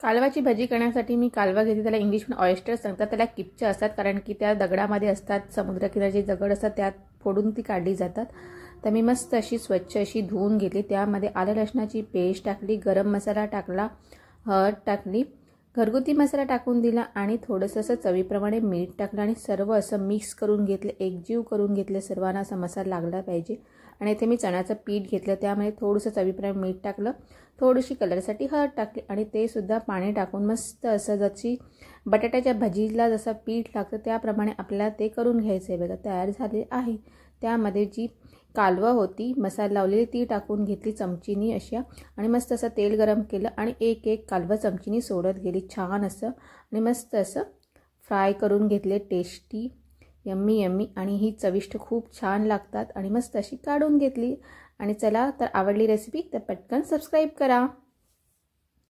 कालवाची भजी करण्यासाठी मी कालवा घेते त्याला इंग्लिशमध्ये ऑयस्टर सांगतात त्याला किपच्या असतात कारण की त्या दगडामध्ये असतात समुद्रकिनारचे दगड असतात त्यात फोडून ती काढली जातात. तर मी मस्त अशी स्वच्छ अशी धुवून घेतली त्यामध्ये आलं लसणाची पेस्ट टाकली गरम मसाला टाकला हळद टाकली घरगुती मसाला टाकून दिला आणि थोडंसं असं चवीप्रमाणे मीठ टाकलं आणि सर्व असं मिक्स करून घेतलं एकजीव करून घेतलं सर्वांना असा मसाला लागला पाहिजे. आणि इथे मी चण्याचं पीठ घेतलं त्यामध्ये थोडंसं चवीप्रमाणे मीठ टाकलं थोडीशी कलरसाठी हळद टाकली आणि ते सुद्धा पाणी टाकून मस्त असं जशी बटाट्याच्या भजीला जसं पीठ लागतं त्याप्रमाणे आपल्याला ते करून घ्यायचं आहे बघा तयार झाले आहे. त्यामध्ये जी कालवं होती मसाला लावलेली ती टाकून घेतली चमचीनी अशा. आणि मस्त असं तेल गरम केलं आणि एक एक कालवं चमचीनी सोडत गेली. छान असं. आणि मस्त असं फ्राय करून घेतले. Tasty yummy yummy. आणि ही चविष्ट खूप छान लागतात. आणि मस्त अशी काढून घेतली. आणि चला तर आवडली रेसिपी तर पटकन सबस्क्राईब करा.